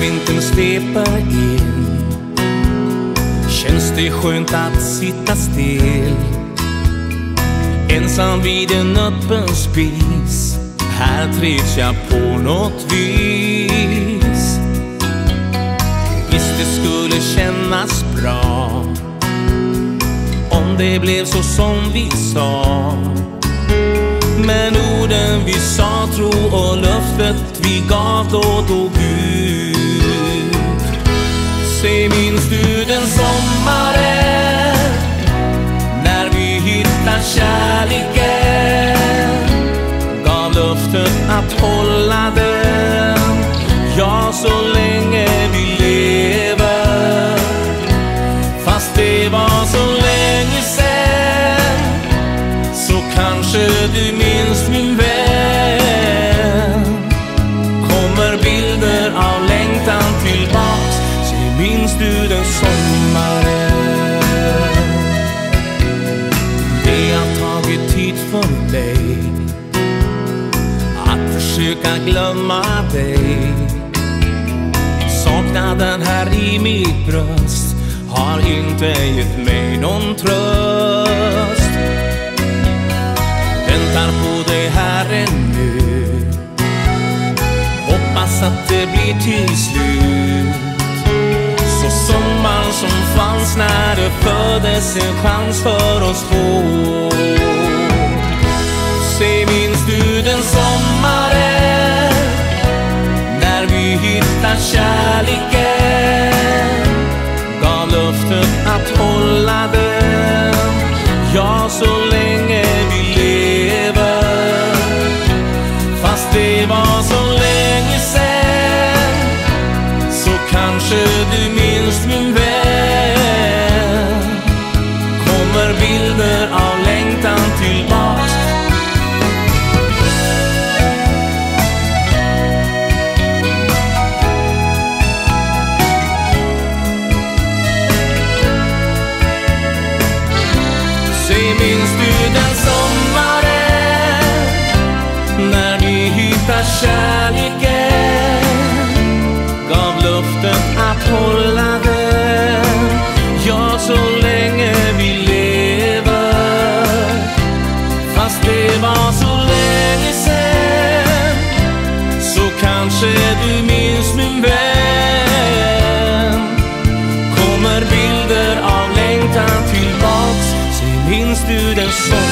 vintern sveper in. Känns det skönt att sitta still? Ensam vid en öppen spis. Här trivs jag på något vis. Visst det skulle kännas bra Om det blev så som vi sa. Men orden vi sa, tro och löftet vi gav då tog ut sig minns du den sommaren? När vi hittade kärleken. Gav löften att hålla den. Ja, så länge vi lever. Fast det var så länge sen. Så kanske du minns min Att glömma dig. Saknaden här i mitt bröst. Har inte gett mig någon tröst. Väntar på dig här ännu. Hoppas att det blir till slut. Så sommaren som fanns när det föddes en chans för oss två. Kärleken. Gav löftet att hålla den. Ja, så länge vi lever. Fast det var så länge sen. Så kanske du minns min vän. Kommer bilder av längtan tillbaks kärleken Gav luften att hålla den. Ja, så länge vi lever. Fast det var så länge sen Så kanske du minns min vän. Kommer bilder av längtan tillbaks. Se minns du den sommaren